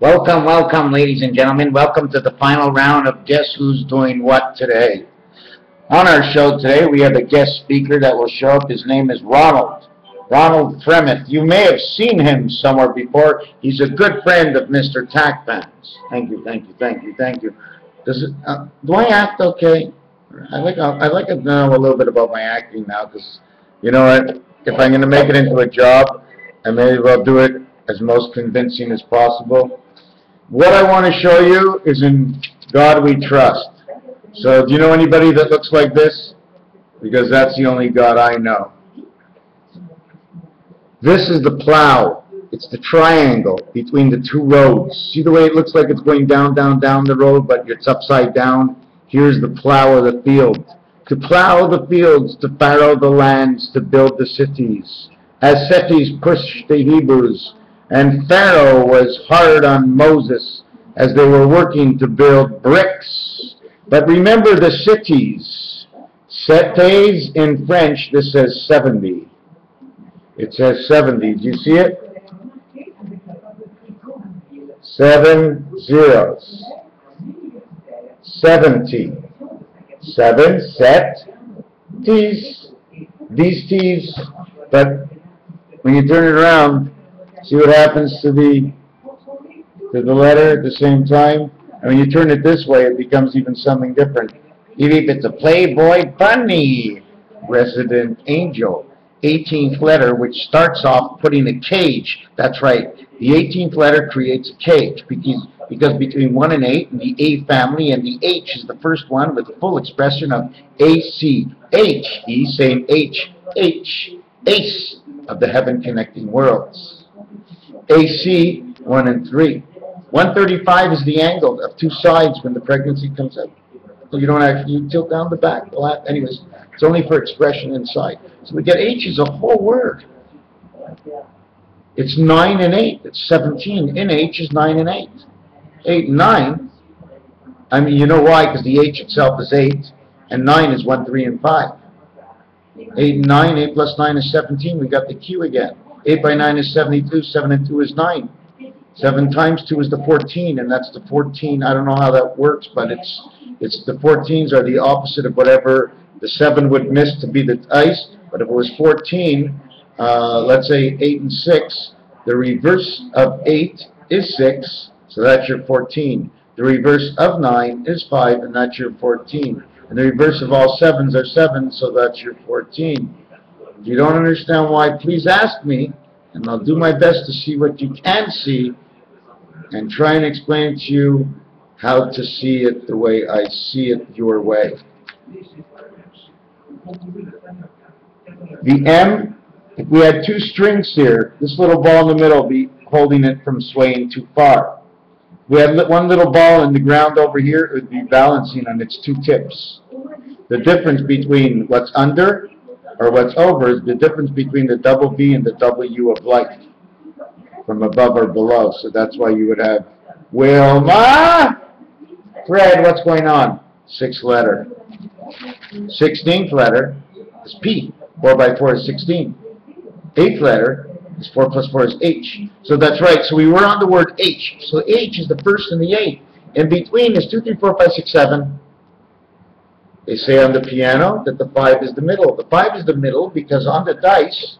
Welcome, welcome, ladies and gentlemen. Welcome to the final round of Guess Who's Doing What today. On our show today, we have a guest speaker that will show up. His name is Ronald. Ronald Fremeth. You may have seen him somewhere before. He's a good friend of Mr. Tackpants. Thank you, thank you, thank you, thank you. Does it, uh, do I act okay? I like I like to know a little bit about my acting now, because you know what? If I'm going to make it into a job, I may as well do it as most convincing as possible. What I want to show you is in God we trust. So do you know anybody that looks like this? Because that's the only God I know. This is the plow. It's the triangle between the two roads. See the way it looks like it's going down, down, down the road, but it's upside down? Here's the plow of the field. To plow the fields, to farrow the lands, to build the cities. As cities pushed the Hebrews, and Pharaoh was hard on Moses as they were working to build bricks. But remember the cities. Cités in French, this says 70. It says 70. Do you see it? Seven zeros. 70. Seven set T's. These T's. But when you turn it around, See what happens to the to the letter at the same time? And when you turn it this way, it becomes even something different. Even if it's a Playboy bunny, resident angel, 18th letter, which starts off putting a cage. That's right. The 18th letter creates a cage because, because between 1 and 8 in the A family and the H is the first one with the full expression of A-C-H. He's saying H, H, ace of the heaven connecting worlds. AC 1 and 3. 135 is the angle of two sides when the pregnancy comes out. So you don't actually you tilt down the back. Well, anyways, it's only for expression inside. So we get H is a whole word. It's 9 and 8. It's 17. In H is 9 and 8. 8 and 9. I mean, you know why? Because the H itself is 8. And 9 is 1, 3, and 5. 8 and 9. 8 plus 9 is 17. We got the Q again. 8 by 9 is 72, 7 and 2 is 9. 7 times 2 is the 14, and that's the 14. I don't know how that works, but it's it's the 14s are the opposite of whatever the 7 would miss to be the ice. But if it was 14, uh, let's say 8 and 6, the reverse of 8 is 6, so that's your 14. The reverse of 9 is 5, and that's your 14. And the reverse of all 7s are 7, so that's your 14. If you don't understand why, please ask me, and I'll do my best to see what you can see and try and explain to you how to see it the way I see it your way. The M, if we had two strings here, this little ball in the middle be holding it from swaying too far. If we had one little ball in the ground over here, it would be balancing on its two tips. The difference between what's under or what's over is the difference between the double B and the W of light from above or below. So that's why you would have Wilma. Fred, what's going on? Sixth letter. Sixteenth letter is P. Four by four is sixteen. Eighth letter is four plus four is H. So that's right. So we were on the word H. So H is the first and the eighth. In between is two, three, four, five, six, seven. They say on the piano that the 5 is the middle. The 5 is the middle because on the dice,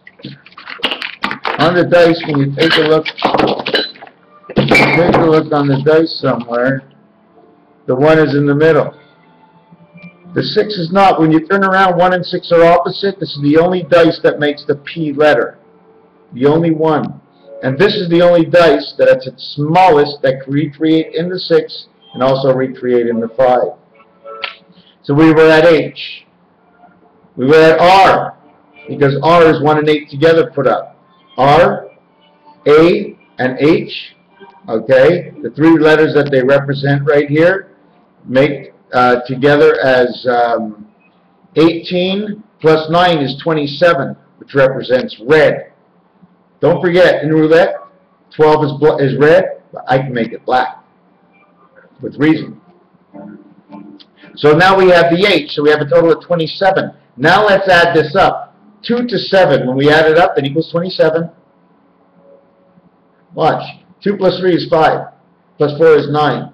on the dice, when you take a look, take a look on the dice somewhere, the 1 is in the middle. The 6 is not. When you turn around, 1 and 6 are opposite. This is the only dice that makes the P letter. The only one. And this is the only dice that at its smallest that can recreate in the 6 and also recreate in the 5. So we were at H. We were at R, because R is 1 and 8 together put up. R, A, and H, okay, the three letters that they represent right here, make uh, together as um, 18 plus 9 is 27, which represents red. Don't forget, in roulette, 12 is, is red, but I can make it black with reason. So now we have the 8, so we have a total of 27. Now let's add this up. 2 to 7, when we add it up, it equals 27. Watch. 2 plus 3 is 5. plus 4 is 9,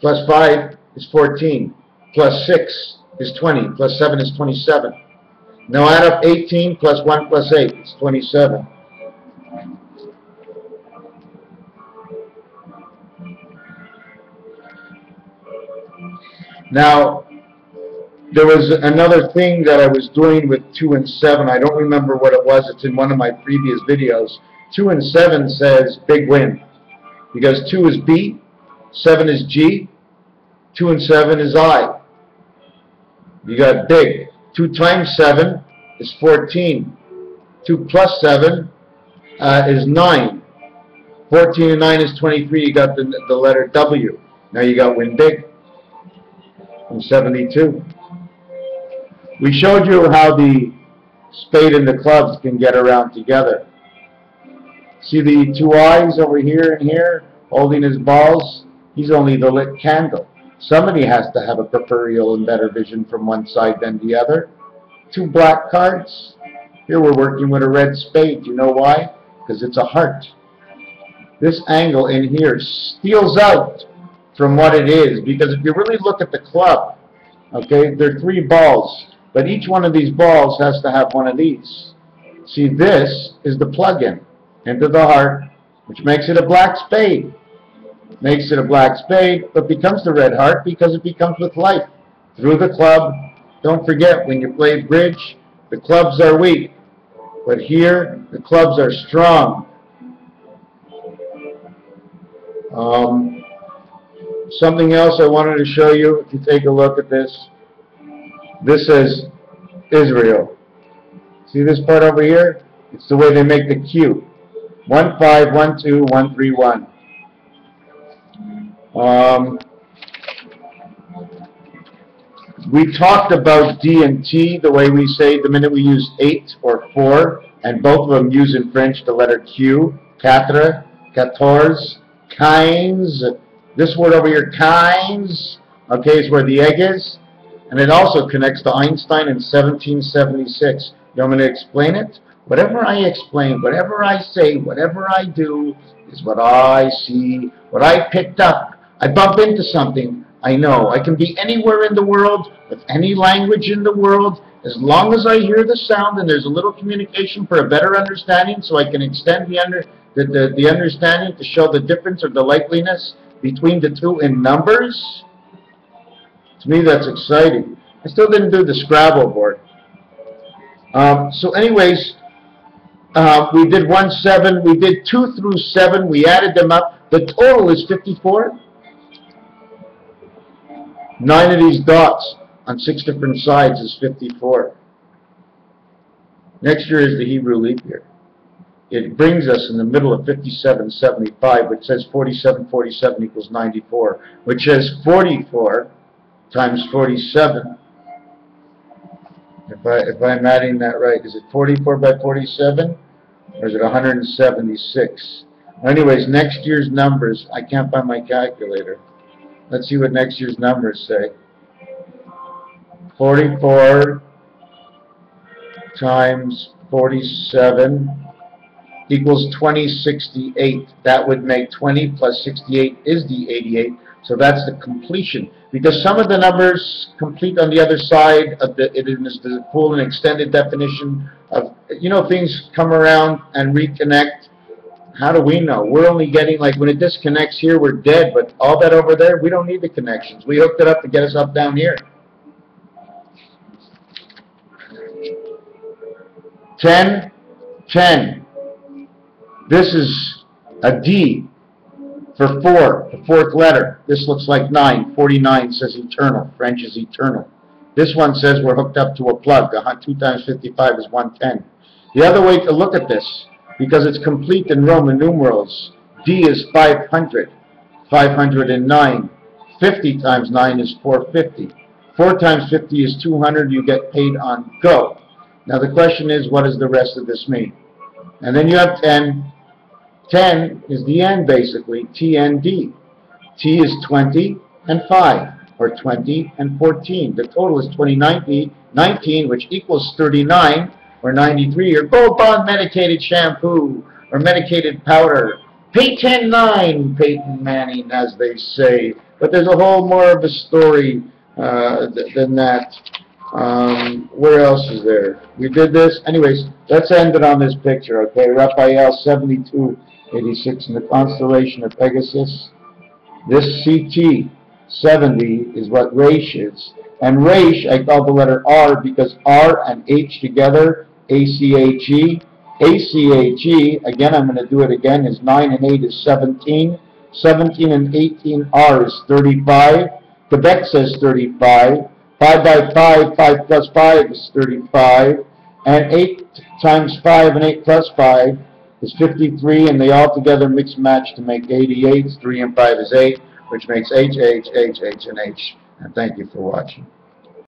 plus 5 is 14, plus 6 is 20, plus 7 is 27. Now add up 18 plus 1 plus 8, it's 27. Now, there was another thing that I was doing with 2 and 7. I don't remember what it was. It's in one of my previous videos. 2 and 7 says big win. Because 2 is B, 7 is G, 2 and 7 is I. You got big. 2 times 7 is 14. 2 plus 7 uh, is 9. 14 and 9 is 23. You got the, the letter W. Now you got win big I'm 72. We showed you how the spade and the clubs can get around together. See the two eyes over here and here holding his balls? He's only the lit candle. Somebody has to have a peripheral and better vision from one side than the other. Two black cards. Here we're working with a red spade. You know why? Because it's a heart. This angle in here steals out from what it is. Because if you really look at the club, okay, there are three balls. But each one of these balls has to have one of these. See, this is the plug-in into the heart, which makes it a black spade. Makes it a black spade, but becomes the red heart because it becomes with life. Through the club, don't forget, when you play bridge, the clubs are weak. But here, the clubs are strong. Um, something else I wanted to show you, if you take a look at this. This is Israel. See this part over here? It's the way they make the Q. 1512131. Um, we talked about D and T the way we say the minute we use 8 or 4, and both of them use in French the letter Q, quatre, quatorze, quinze. This word over here, quinze, okay, is where the egg is. And it also connects to Einstein in 1776. You want me to explain it? Whatever I explain, whatever I say, whatever I do is what I see, what I picked up. I bump into something, I know. I can be anywhere in the world, with any language in the world, as long as I hear the sound and there's a little communication for a better understanding so I can extend the, under, the, the, the understanding to show the difference or the likeliness between the two in numbers. To me, that's exciting. I still didn't do the Scrabble board. Um, so anyways, uh, we did 1, 7. We did 2 through 7. We added them up. The total is 54. Nine of these dots on six different sides is 54. Next year is the Hebrew leap year. It brings us in the middle of 5775, which says 4747 equals 94, which says 44 times 47. If, I, if I'm adding that right, is it 44 by 47? Or is it 176? Anyways, next year's numbers, I can't find my calculator. Let's see what next year's numbers say. 44 times 47 equals 2068. That would make 20 plus 68 is the 88. So that's the completion. Because some of the numbers complete on the other side of the, it is the full and extended definition of, you know, things come around and reconnect. How do we know? We're only getting, like, when it disconnects here, we're dead. But all that over there, we don't need the connections. We hooked it up to get us up down here. 10, 10. This is a D for 4, the fourth letter. This looks like 9. 49 says eternal. French is eternal. This one says we're hooked up to a plug. 2 times 55 is 110. The other way to look at this, because it's complete in Roman numerals, D is 500. 509. 50 times 9 is 450. 4 times 50 is 200. You get paid on go. Now the question is, what does the rest of this mean? And then you have 10. 10 is the end, basically, TND. T is 20 and 5, or 20 and 14. The total is 20, 19, which equals 39, or 93, or Gold Bond medicated shampoo, or medicated powder, Peyton 9, Peyton Manning, as they say. But there's a whole more of a story uh, th- than that. Um, where else is there? We did this. Anyways, let's end it on this picture, okay? Raphael 7286 in the constellation of Pegasus. This CT 70 is what Raish is. And Raish, I call the letter R because R and H together, A-C-H-E. A-C-H-E, again, I'm going to do it again, is 9 and 8 is 17. 17 and 18 R is 35. Quebec says 35. 5 by 5, 5 plus 5 is 35. And 8 times 5 and 8 plus 5 is 53, and they all together mix match to make 88. 3 and 5 is 8, which makes H, H, H, H, and H. And thank you for watching.